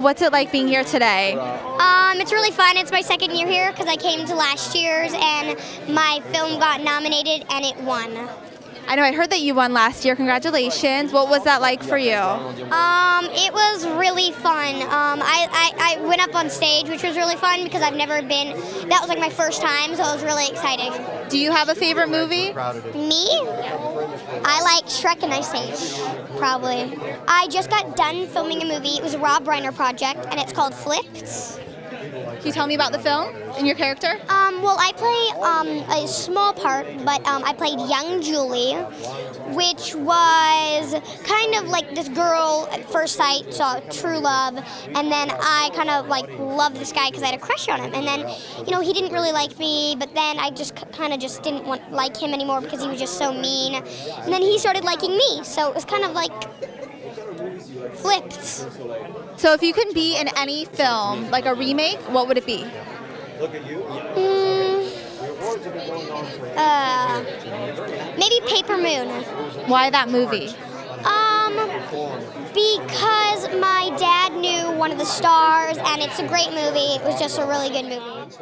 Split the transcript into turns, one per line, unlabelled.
What's it like being here today?
Um, it's really fun. It's my second year here because I came to last year's and my film got nominated and it won.
I know I heard that you won last year. Congratulations. What was that like for you?
Um, it was really fun. Um, I, I, I went up on stage, which was really fun because I've never been, that was like my first time, so it was really exciting.
Do you have a favorite movie?
Me? I like Shrek and Ice Age, probably. I just got done filming a movie. It was a Rob Reiner project, and it's called Flipped.
Can you tell me about the film and your character?
Um, well, I play um, a small part, but um, I played young Julie, which was kind of like this girl at first sight saw true love, and then I kind of like loved this guy because I had a crush on him, and then you know he didn't really like me, but then I just kind of just didn't want like him anymore because he was just so mean, and then he started liking me, so it was kind of like flipped.
So if you could be in any film, like a remake, what would it be?
Mm, uh, maybe Paper Moon.
Why that movie?
Um, because my dad knew one of the stars, and it's a great movie. It was just a really good movie.